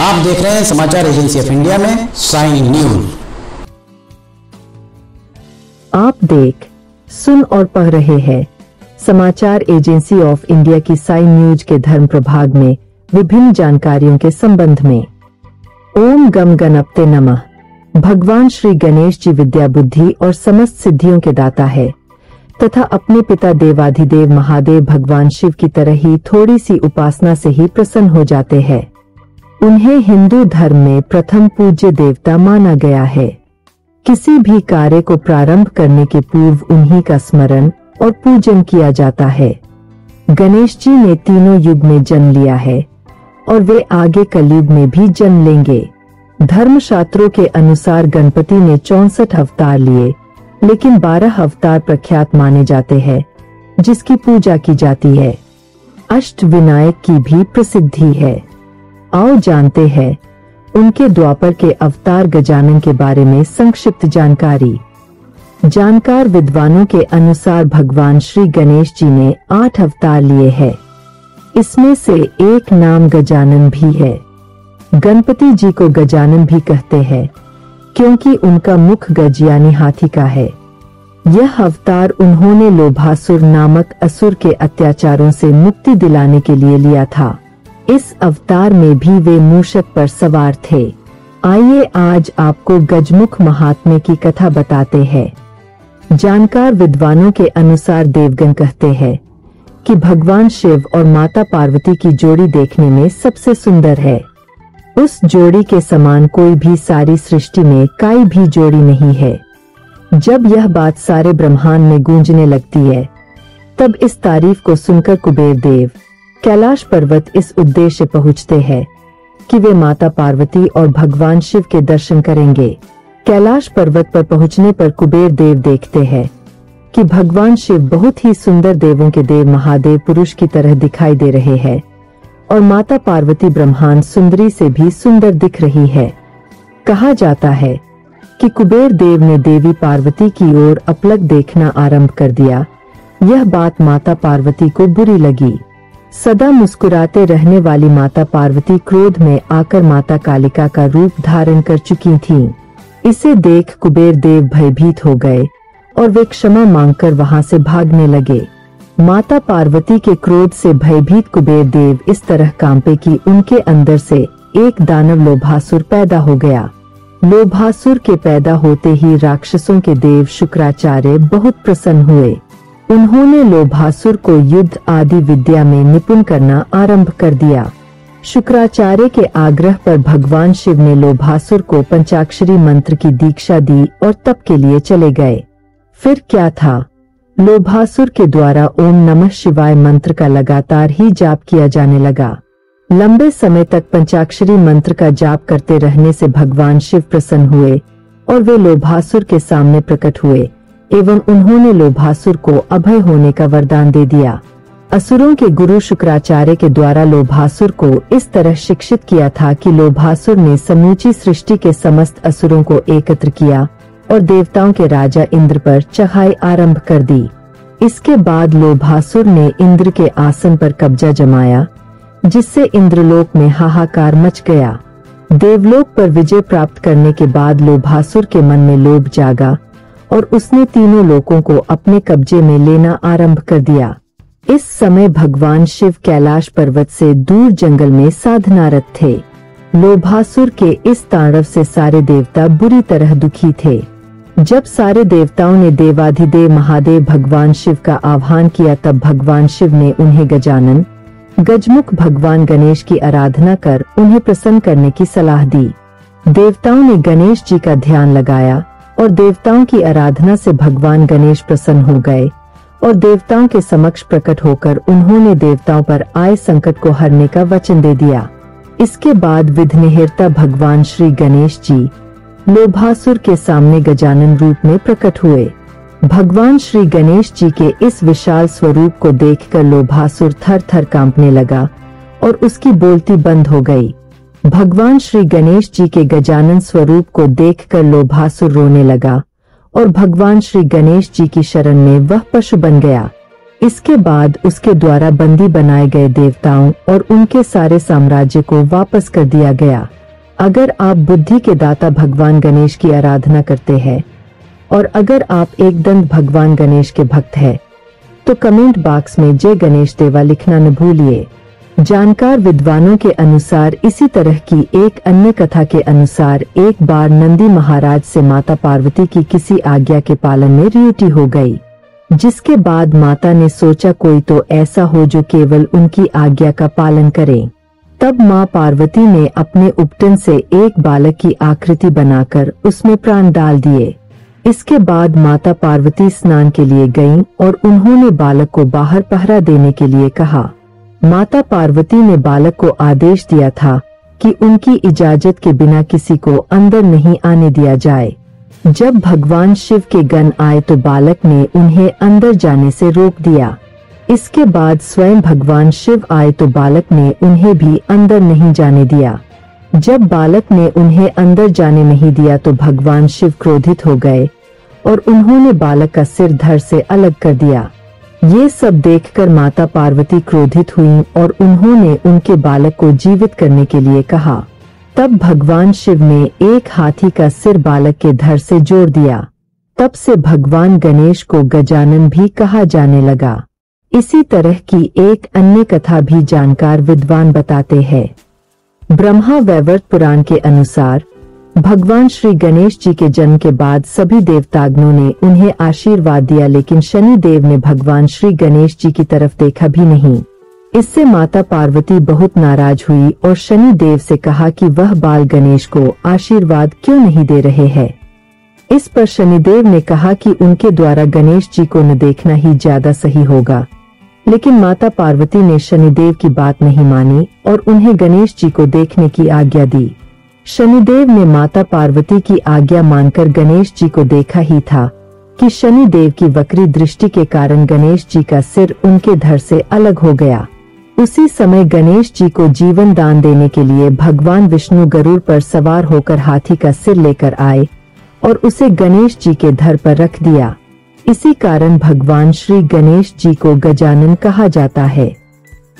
आप देख रहे हैं समाचार एजेंसी ऑफ़ इंडिया में साइन न्यूज़। आप देख, सुन और पढ़ रहे हैं समाचार एजेंसी ऑफ़ इंडिया की साइन न्यूज़ के धर्म प्रभाग में विभिन्न जानकारियों के संबंध में। ओम गम गणपते नमः। भगवान श्री गणेश जी विद्या बुद्धि और समस्त सिद्धियों के दाता है। तथा अपने पिता देवाधिदेव महादेव भगवान शिव की तरह ही थोड़ी सी उपासना से ही प्रसन्न हो जाते हैं। उन्हें हिंदू धर्म में प्रथम पूज्य देवता माना गया है। किसी भी कार्य को प्रारंभ करने के पूर्व उन्हीं का स्मरण और पूजन किया जाता है। गणेश जी ने तीनों युग में जन्म लिया है और वे आगे कलयुग में भी जन्म लेंगे। धर्म शास्त्रों के अनुसार गणपति ने चौसठ अवतार लिए, लेकिन बारह अवतार प्रख्यात माने जाते हैं, जिसकी पूजा की जाती है। अष्ट विनायक की भी प्रसिद्धि है। आओ जानते हैं, उनके द्वापर के अवतार गजानन के बारे में संक्षिप्त जानकारी। जानकार विद्वानों के अनुसार भगवान श्री गणेश जी ने आठ अवतार लिए हैं। इसमें से एक नाम गजानन भी है। गणपति जी को गजानन भी कहते हैं, क्योंकि उनका मुख गज यानी हाथी का है। यह अवतार उन्होंने लोभासुर नामक असुर के अत्याचारों से मुक्ति दिलाने के लिए लिया था। इस अवतार में भी वे मूषक पर सवार थे। आइए आज आपको गजमुख महात्मे की कथा बताते हैं। जानकार विद्वानों के अनुसार देवगन कहते हैं कि भगवान शिव और माता पार्वती की जोड़ी देखने में सबसे सुंदर है। उस जोड़ी के समान कोई भी सारी सृष्टि में काई भी जोड़ी नहीं है। जब यह बात सारे ब्रह्मांड में गूंजने लगती है, तब इस तारीफ़ को सुनकर कुबेर देव कैलाश पर्वत इस उद्देश्य पहुँचते हैं कि वे माता पार्वती और भगवान शिव के दर्शन करेंगे। कैलाश पर्वत पर पहुँचने पर कुबेर देव देखते हैं कि भगवान शिव बहुत ही सुंदर देवों के देव महादेव पुरुष की तरह दिखाई दे रहे हैं और माता पार्वती ब्रह्मांड सुंदरी से भी सुंदर दिख रही है। कहा जाता है कि कुबेर देव ने देवी पार्वती की ओर अपलक देखना आरंभ कर दिया। यह बात माता पार्वती को बुरी लगी। सदा मुस्कुराते रहने वाली माता पार्वती क्रोध में आकर माता कालिका का रूप धारण कर चुकी थीं। इसे देख कुबेर देव भयभीत हो गए और वे क्षमा मांगकर वहाँ से भागने लगे। माता पार्वती के क्रोध से भयभीत कुबेर देव इस तरह कांपे कि उनके अंदर से एक दानव लोभासुर पैदा हो गया। लोभासुर के पैदा होते ही राक्षसों के देव शुक्राचार्य बहुत प्रसन्न हुए। उन्होंने लोभासुर को युद्ध आदि विद्या में निपुण करना आरंभ कर दिया। शुक्राचार्य के आग्रह पर भगवान शिव ने लोभासुर को पंचाक्षरी मंत्र की दीक्षा दी और तप के लिए चले गए। फिर क्या था? लोभासुर के द्वारा ओम नमः शिवाय मंत्र का लगातार ही जाप किया जाने लगा। लंबे समय तक पंचाक्षरी मंत्र का जाप करते रहने से भगवान शिव प्रसन्न हुए और वे लोभासुर के सामने प्रकट हुए। एवं उन्होंने लोभासुर को अभय होने का वरदान दे दिया। असुरों के गुरु शुक्राचार्य के द्वारा लोभासुर को इस तरह शिक्षित किया था कि लोभासुर ने समूची सृष्टि के समस्त असुरों को एकत्र किया और देवताओं के राजा इंद्र पर चढ़ाई आरंभ कर दी। इसके बाद लोभासुर ने इंद्र के आसन पर कब्जा जमाया, जिससे इंद्रलोक में हाहाकार मच गया। देवलोक पर विजय प्राप्त करने के बाद लोभासुर के मन में लोभ जागा और उसने तीनों लोगों को अपने कब्जे में लेना आरंभ कर दिया। इस समय भगवान शिव कैलाश पर्वत से दूर जंगल में साधनारत थे। लोभासुर के इस तांडव से सारे देवता बुरी तरह दुखी थे। जब सारे देवताओं ने देवाधिदेव महादेव भगवान शिव का आह्वान किया तब भगवान शिव ने उन्हें गजानन, गजमुख भगवान गणेश की आराधना कर उन्हें प्रसन्न करने की सलाह दी। देवताओं ने गणेश जी का ध्यान लगाया और देवताओं की आराधना से भगवान गणेश प्रसन्न हो गए और देवताओं के समक्ष प्रकट होकर उन्होंने देवताओं पर आए संकट को हरने का वचन दे दिया। इसके बाद विघ्नहर्ता भगवान श्री गणेश जी लोभासुर के सामने गजानन रूप में प्रकट हुए। भगवान श्री गणेश जी के इस विशाल स्वरूप को देखकर लोभासुर थर थर कांपने लगा और उसकी बोलती बंद हो गई। भगवान श्री गणेश जी के गजानन स्वरूप को देखकर लोभासुर रोने लगा और भगवान श्री गणेश जी की शरण में वह पशु बन गया। इसके बाद उसके द्वारा बंदी बनाए गए देवताओं और उनके सारे साम्राज्य को वापस कर दिया गया। अगर आप बुद्धि के दाता भगवान गणेश की आराधना करते हैं और अगर आप एक दंत भगवान गणेश के भक्त हैं तो कमेंट बॉक्स में जय गणेश देवा लिखना न भूलिए। जानकार विद्वानों के अनुसार इसी तरह की एक अन्य कथा के अनुसार एक बार नंदी महाराज से माता पार्वती की किसी आज्ञा के पालन में रियूटी हो गई, जिसके बाद माता ने सोचा कोई तो ऐसा हो जो केवल उनकी आज्ञा का पालन करे। तब माँ पार्वती ने अपने उपटन से एक बालक की आकृति बनाकर उसमें प्राण डाल दिए। इसके बाद माता पार्वती स्नान के लिए गईं और उन्होंने बालक को बाहर पहरा देने के लिए कहा। माता पार्वती ने बालक को आदेश दिया था कि उनकी इजाज़त के बिना किसी को अंदर नहीं आने दिया जाए। जब भगवान शिव के गण आए तो बालक ने उन्हें अंदर जाने से रोक दिया। इसके बाद स्वयं भगवान शिव आए तो बालक ने उन्हें भी अंदर नहीं जाने दिया। जब बालक ने उन्हें अंदर जाने नहीं दिया तो भगवान शिव क्रोधित हो गए और उन्होंने बालक का सिर धड़ से अलग कर दिया। ये सब देखकर माता पार्वती क्रोधित हुई और उन्होंने उनके बालक को जीवित करने के लिए कहा। तब भगवान शिव ने एक हाथी का सिर बालक के धर से जोड़ दिया। तब से भगवान गणेश को गजानन भी कहा जाने लगा। इसी तरह की एक अन्य कथा भी जानकार विद्वान बताते हैं। ब्रह्मा वैवर्त पुराण के अनुसार भगवान श्री गणेश जी के जन्म के बाद सभी देवताग्नों ने उन्हें आशीर्वाद दिया, लेकिन शनि देव ने भगवान श्री गणेश जी की तरफ़ देखा भी नहीं। इससे माता पार्वती बहुत नाराज़ हुई और शनि देव से कहा कि वह बाल गणेश को आशीर्वाद क्यों नहीं दे रहे हैं। इस पर शनिदेव ने कहा कि उनके द्वारा गणेश जी को न देखना ही ज़्यादा सही होगा। लेकिन माता पार्वती ने शनिदेव की बात नहीं मानी और उन्हें गणेश जी को देखने की आज्ञा दी। शनिदेव ने माता पार्वती की आज्ञा मानकर गणेश जी को देखा ही था कि शनिदेव की वक्री दृष्टि के कारण गणेश जी का सिर उनके धर से अलग हो गया। उसी समय गणेश जी को जीवन दान देने के लिए भगवान विष्णु गरुड़ पर सवार होकर हाथी का सिर लेकर आए और उसे गणेश जी के धर पर रख दिया। इसी कारण भगवान श्री गणेश जी को गजानन कहा जाता है।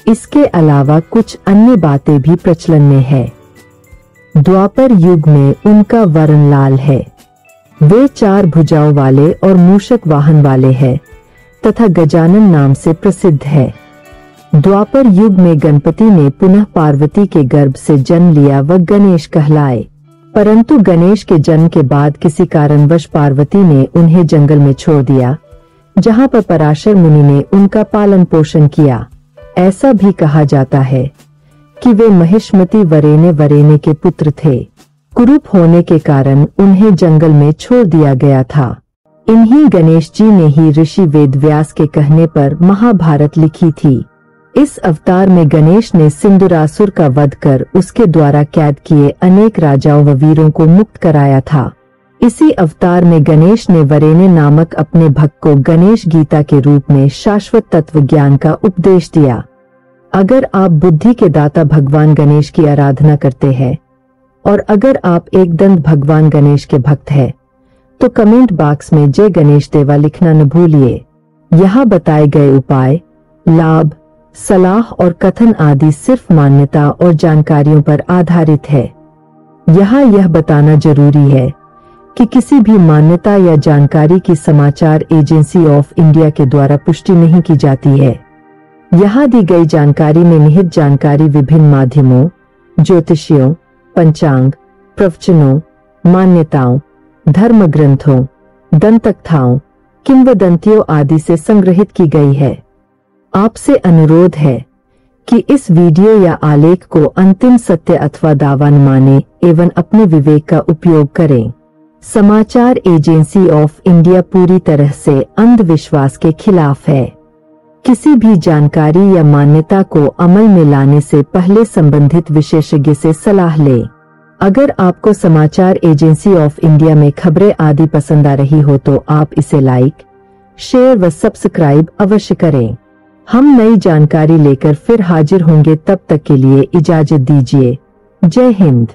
इसके अलावा कुछ अन्य बातें भी प्रचलन में है। द्वापर युग में उनका वर्ण लाल है। वे चार भुजाओं वाले और मूषक वाहन वाले हैं, तथा गजानन नाम से प्रसिद्ध है। द्वापर युग में गणपति ने पुनः पार्वती के गर्भ से जन्म लिया व गणेश कहलाए। परंतु गणेश के जन्म के बाद किसी कारणवश पार्वती ने उन्हें जंगल में छोड़ दिया, जहाँ पर पराशर मुनि ने उनका पालन पोषण किया। ऐसा भी कहा जाता है कि वे महिष्मति वरेने वरेने के पुत्र थे। कुरूप होने के कारण उन्हें जंगल में छोड़ दिया गया था। इन्हीं गणेश जी ने ही ऋषि वेदव्यास के कहने पर महाभारत लिखी थी। इस अवतार में गणेश ने सिंदुरासुर का वध कर उसके द्वारा कैद किए अनेक राजाओं व वीरों को मुक्त कराया था। इसी अवतार में गणेश ने वरेने नामक अपने भक्त को गणेश गीता के रूप में शाश्वत तत्व ज्ञान का उपदेश दिया। अगर आप बुद्धि के दाता भगवान गणेश की आराधना करते हैं और अगर आप एक दंत भगवान गणेश के भक्त हैं, तो कमेंट बॉक्स में जय गणेश देवा लिखना न भूलिए। यहाँ बताए गए उपाय लाभ सलाह और कथन आदि सिर्फ़ मान्यता और जानकारियों पर आधारित है। यहाँ यह बताना ज़रूरी है कि किसी भी मान्यता या जानकारी की समाचार एजेंसी ऑफ़ इंडिया के द्वारा पुष्टि नहीं की जाती है। यहाँ दी गई जानकारी में निहित जानकारी विभिन्न माध्यमों, ज्योतिषियों, पंचांग, प्रवचनों, मान्यताओं धर्म ग्रंथों दंतकथाओं किंवदंतियों आदि से संग्रहित की गई है। आपसे अनुरोध है कि इस वीडियो या आलेख को अंतिम सत्य अथवा दावा माने एवं अपने विवेक का उपयोग करें। समाचार एजेंसी ऑफ़ इंडिया पूरी तरह से अंधविश्वास के खिलाफ है। किसी भी जानकारी या मान्यता को अमल में लाने से पहले संबंधित विशेषज्ञ से सलाह लें। अगर आपको समाचार एजेंसी ऑफ़ इंडिया में खबरें आदि पसंद आ रही हो तो आप इसे लाइक, शेयर व सब्सक्राइब अवश्य करें। हम नई जानकारी लेकर फिर हाजिर होंगे तब तक के लिए इजाज़त दीजिए। जय हिंद।